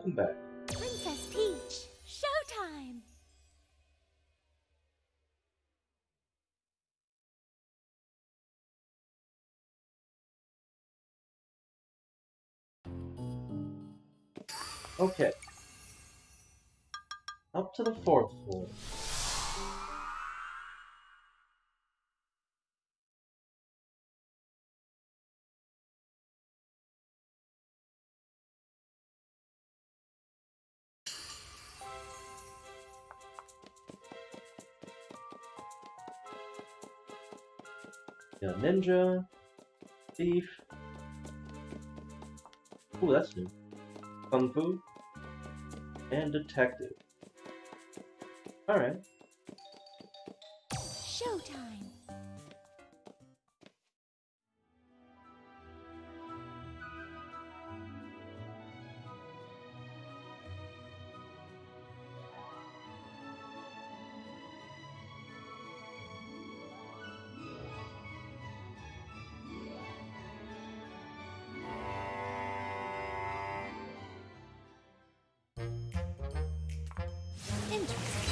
welcome back. Princess Peach, showtime! Okay. Up to the fourth floor. Ninja, thief. Ooh, that's new. Kung fu, and detective. Alright. Showtime! Interesting.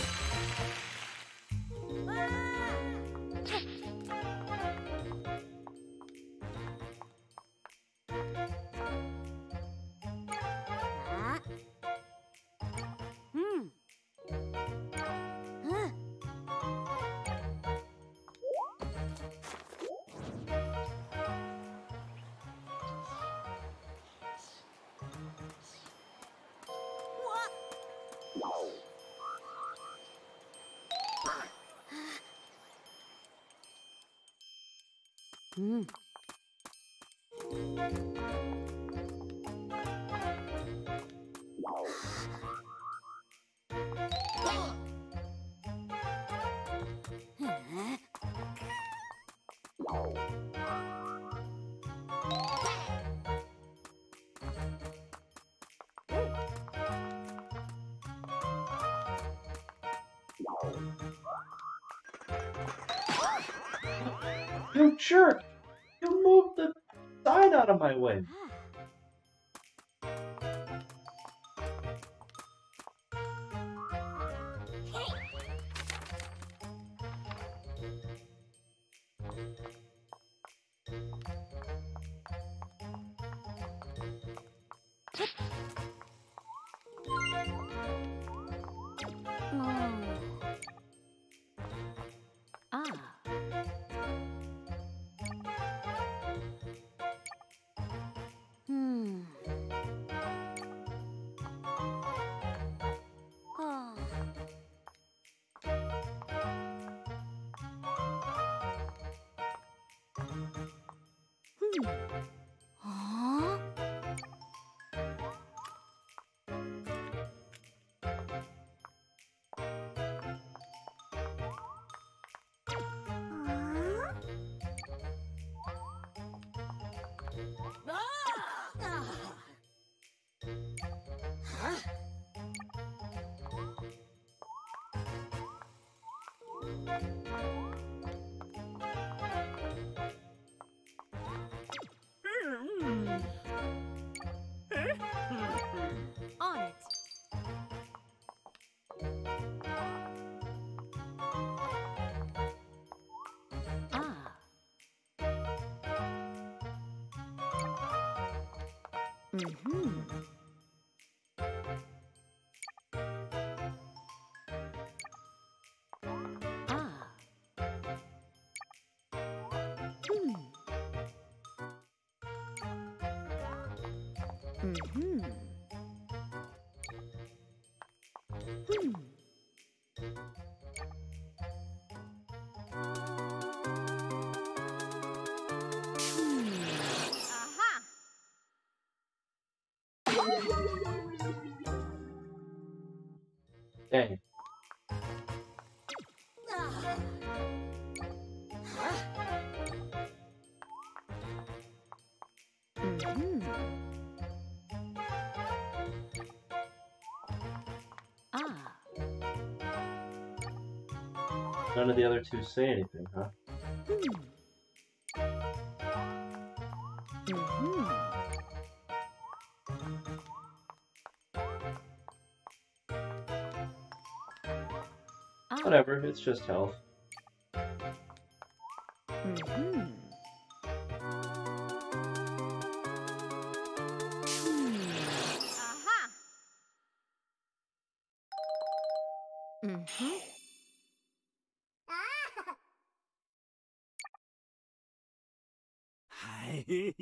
Jerk! Out of my way! Mm-hmm. Hmm. none of the other two say anything, huh? Hmm. Hmm. Whatever, it's just health. Hmm.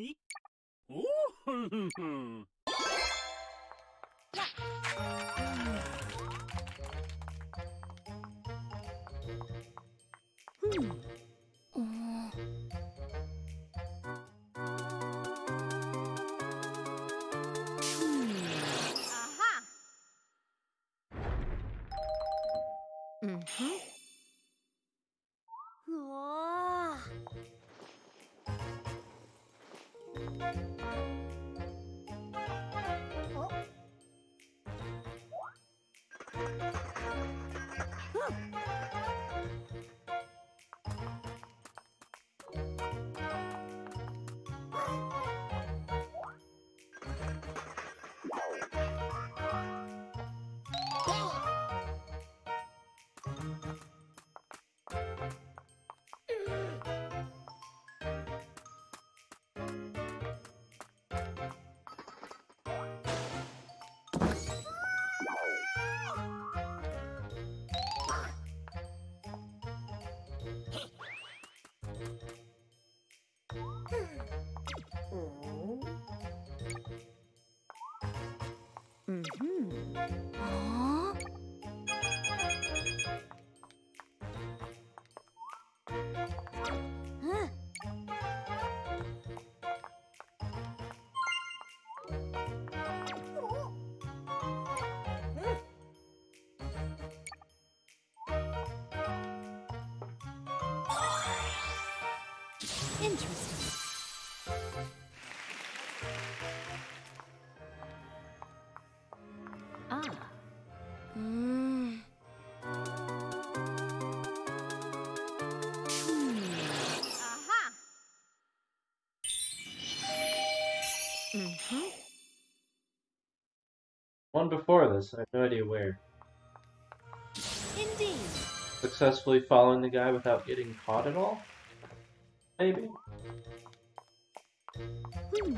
Interesting. One before this, I have no idea where. Indeed. Successfully following the guy without getting caught at all? Maybe? Hmm.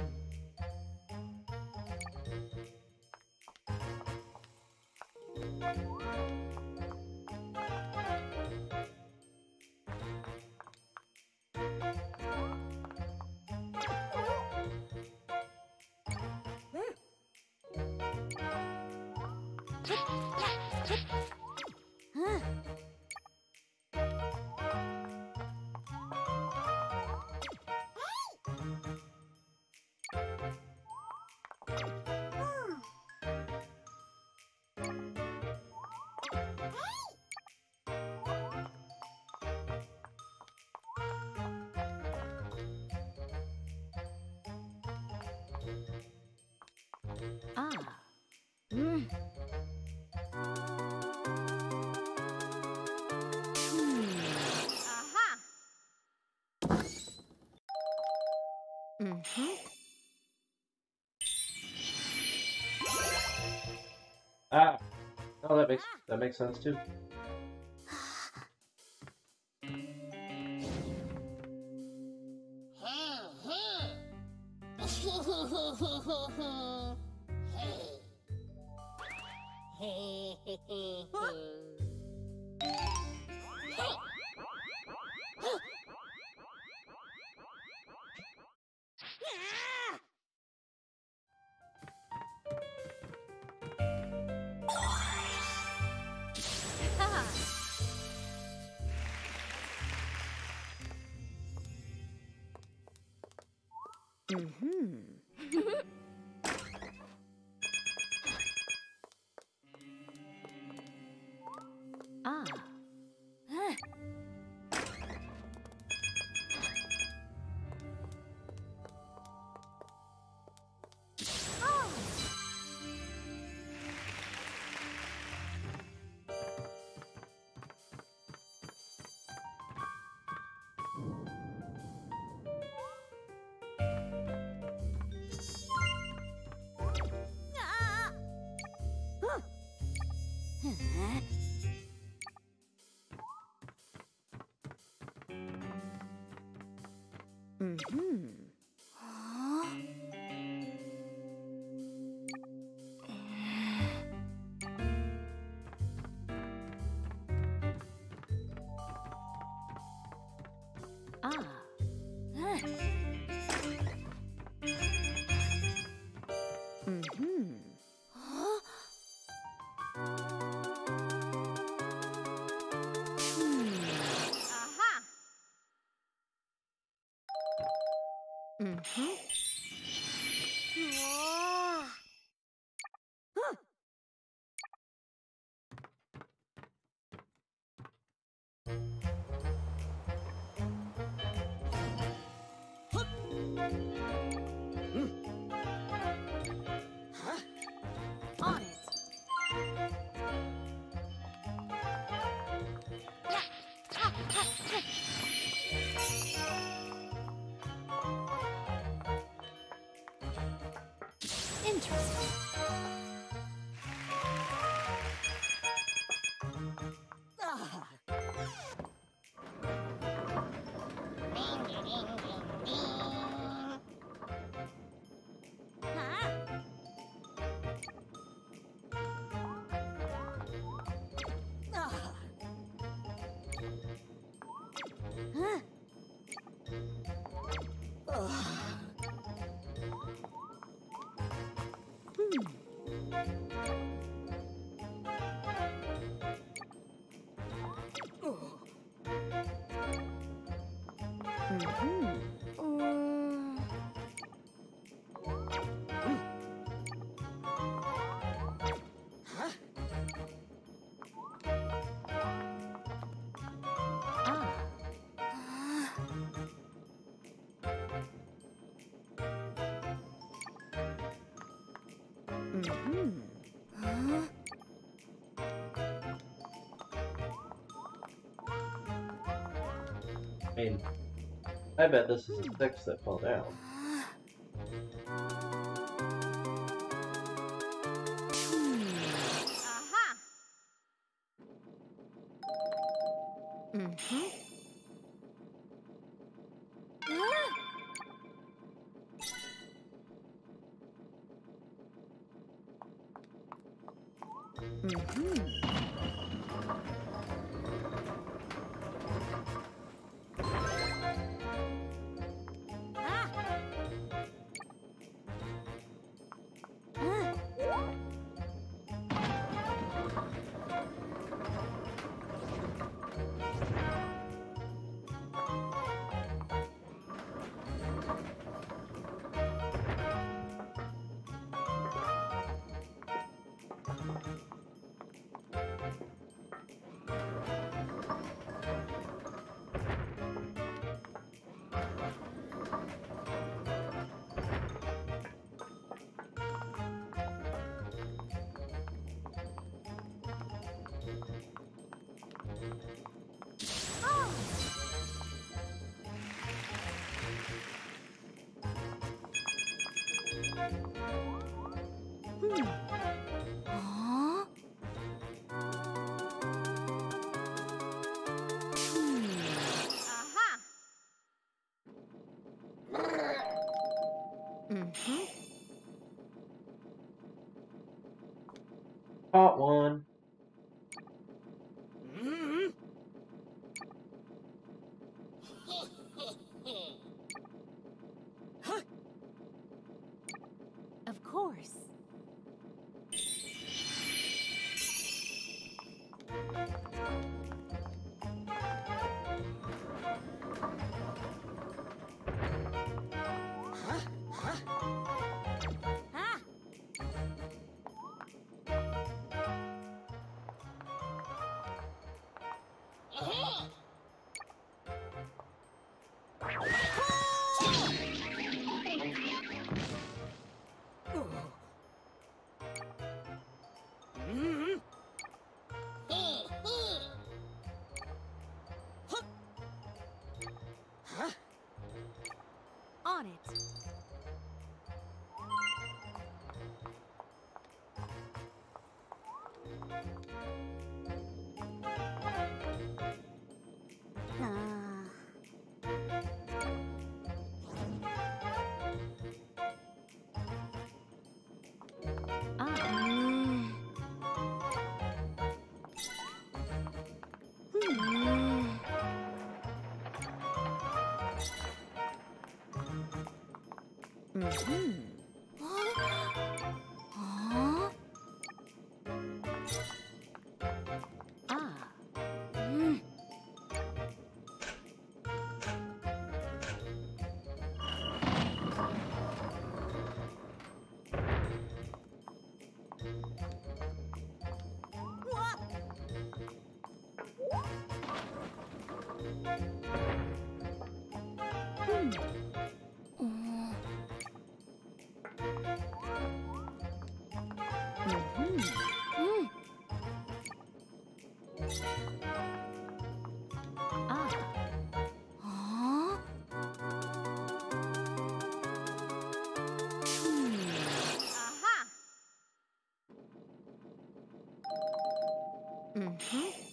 Ah! Oh, that makes that makes sense too. Mm-hmm. Huh? Amen. I bet this is a six that fell down. part one. うん。嗯。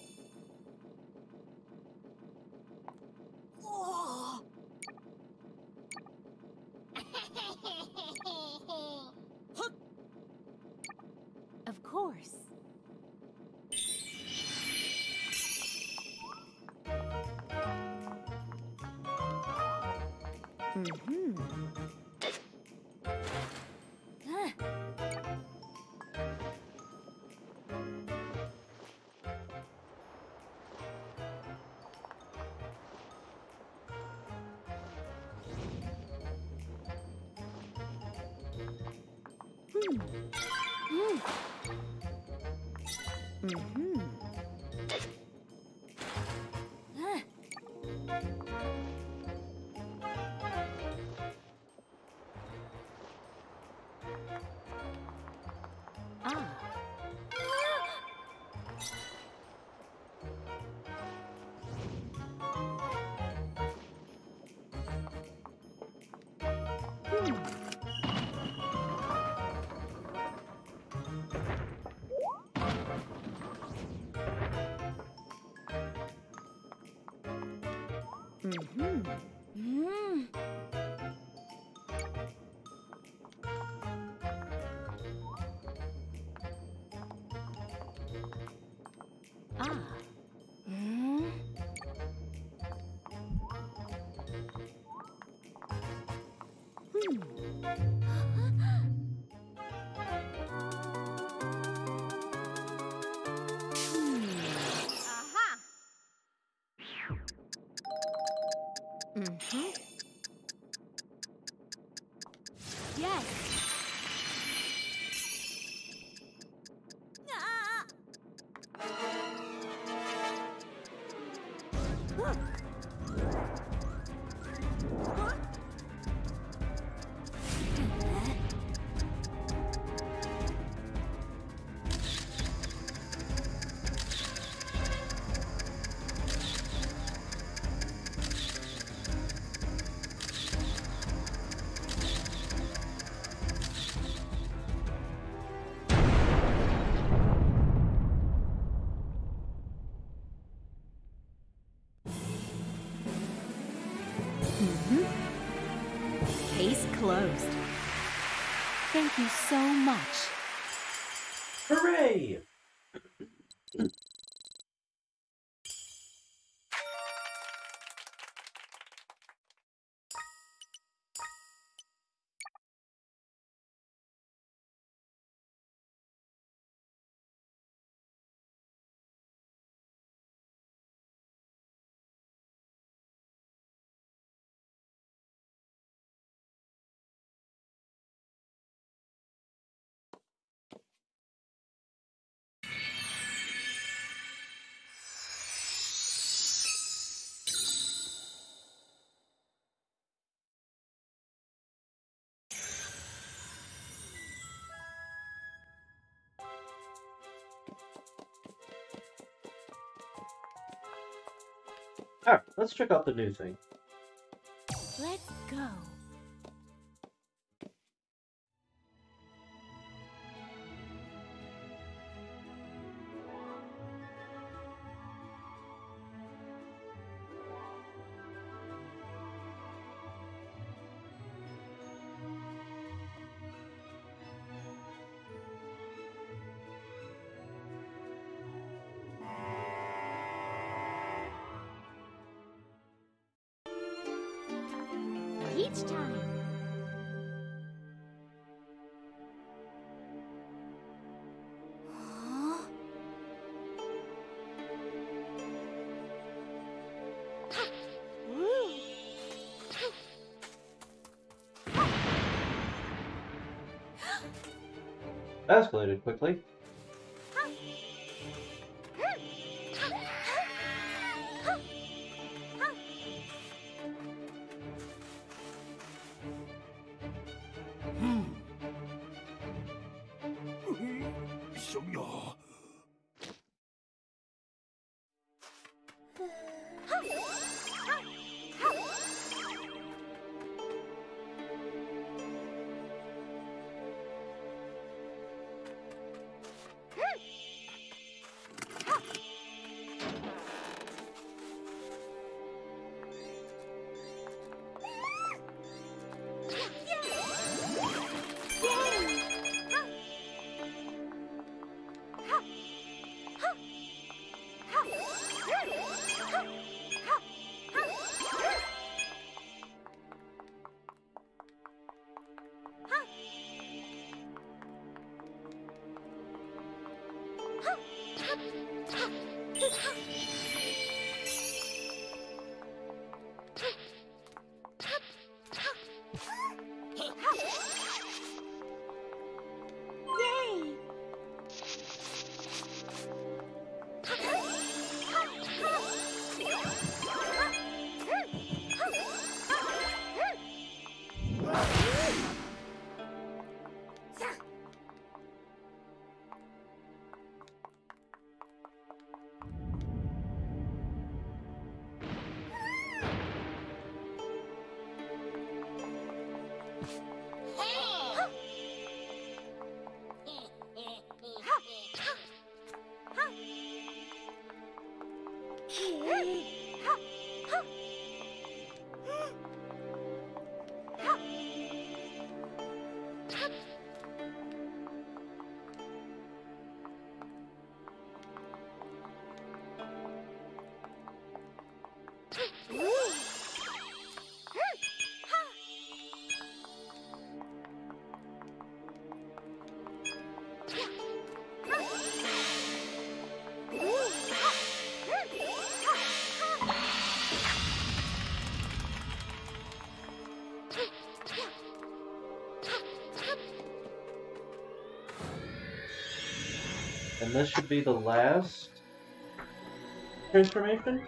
Mm. Mm-hmm. Let's check out the new thing. Let's go. Escalated quickly. 看就是他 And this should be the last transformation?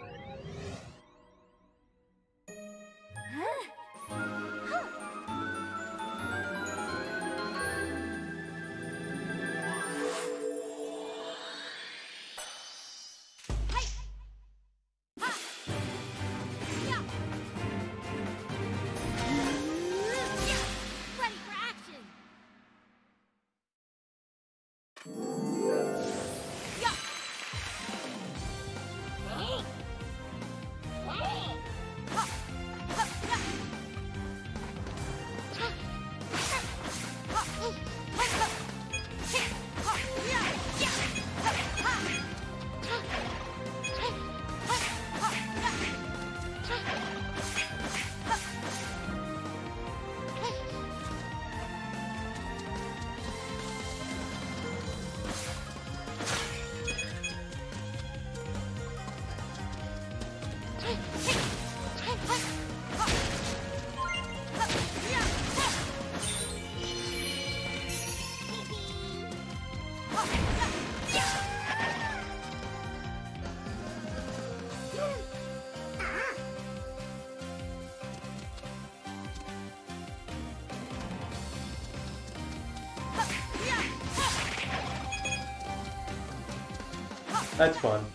That's fun.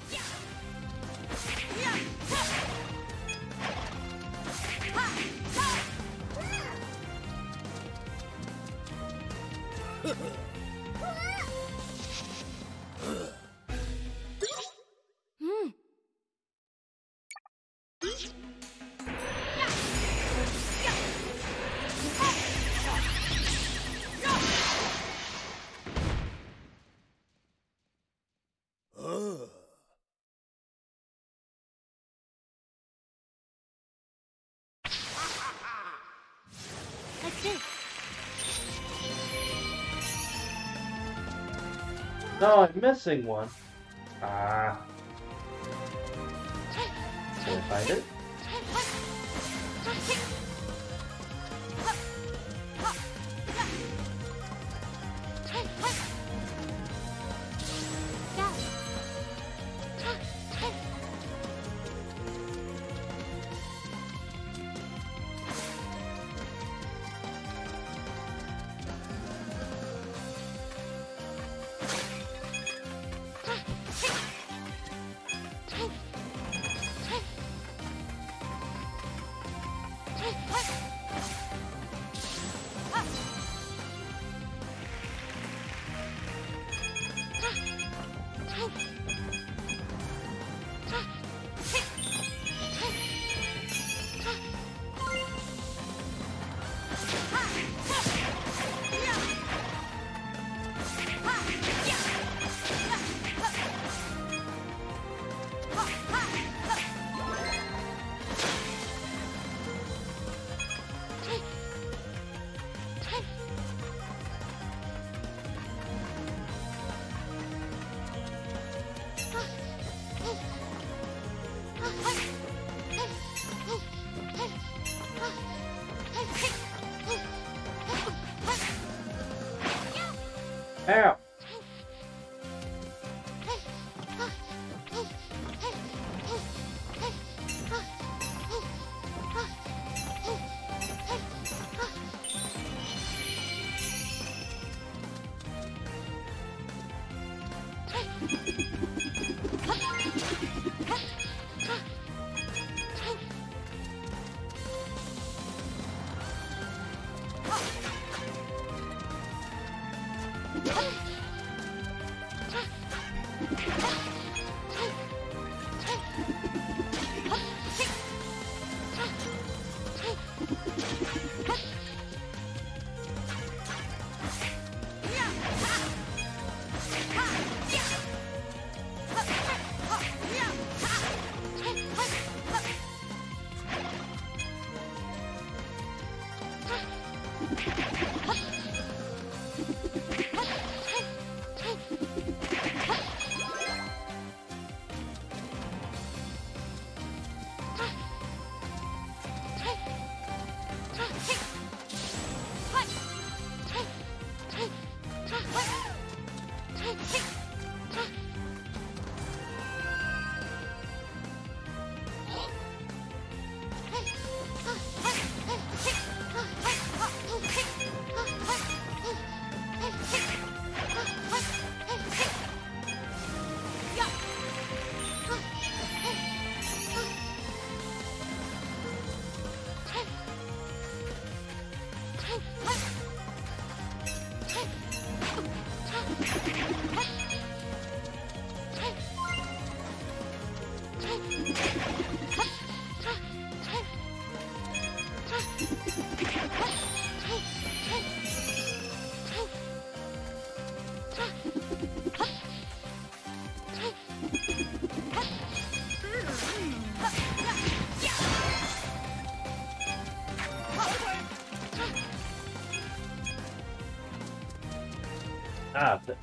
No, I'm missing one. Ah. Can I find it?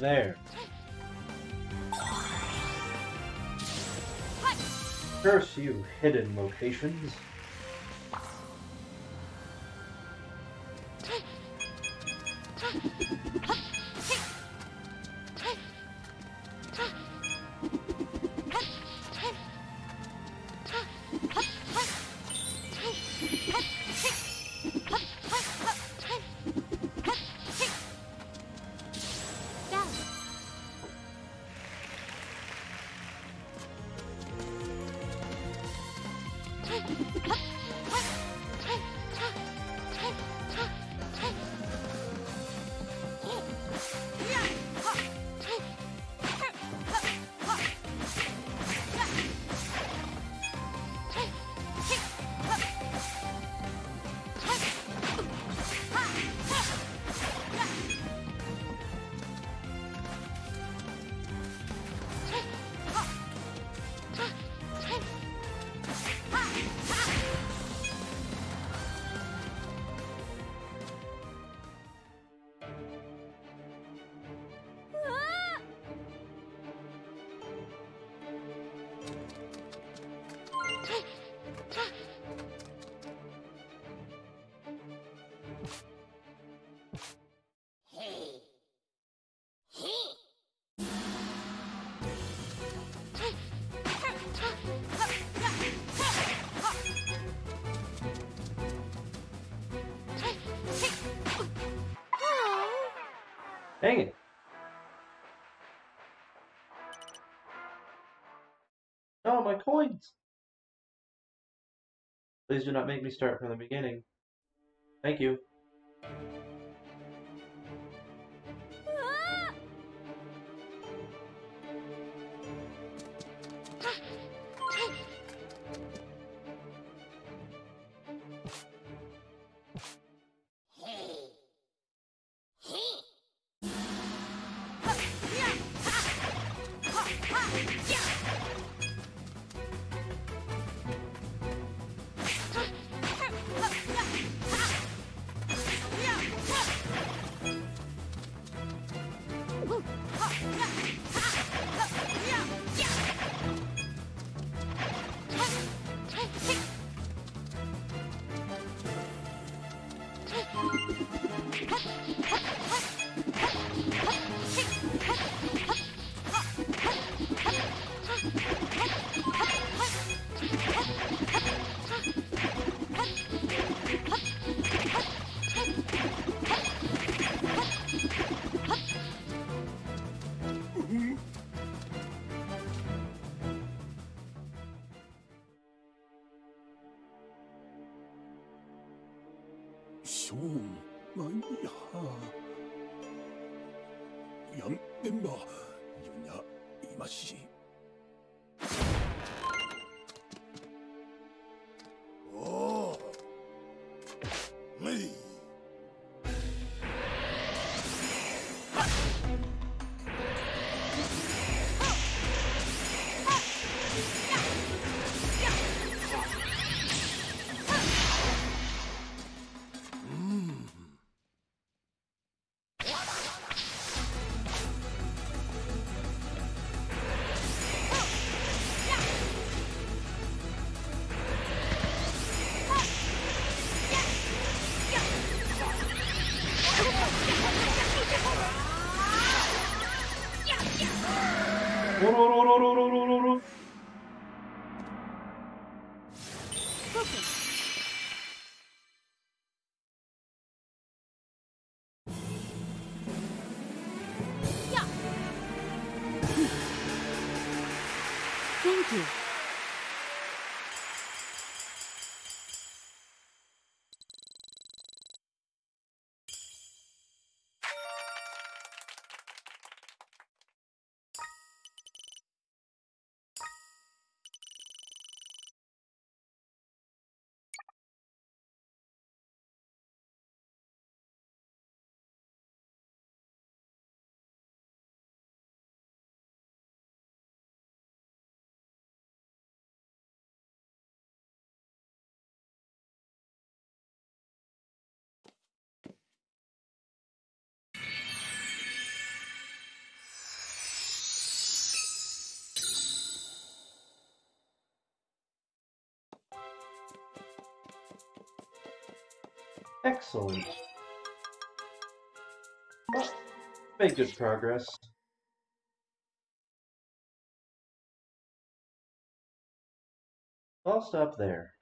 There. Curse you, hidden locations. Coins! Please do not make me start from the beginning. Thank you. roll, roll, roll, Excellent. Well, made good progress. I'll stop there.